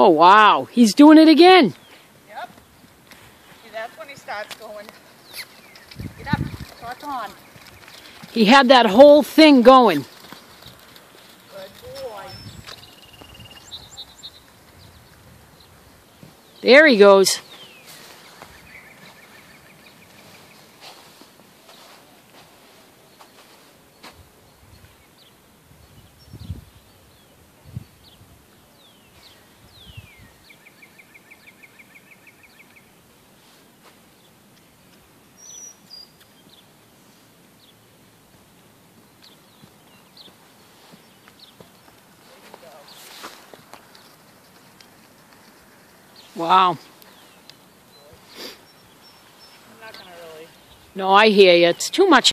Oh, wow. He's doing it again. Yep. See, that's when he starts going. Get up. Talk on. He had that whole thing going. Good boy. There he goes. Wow. I'm not gonna really. No, I hear you. It's too much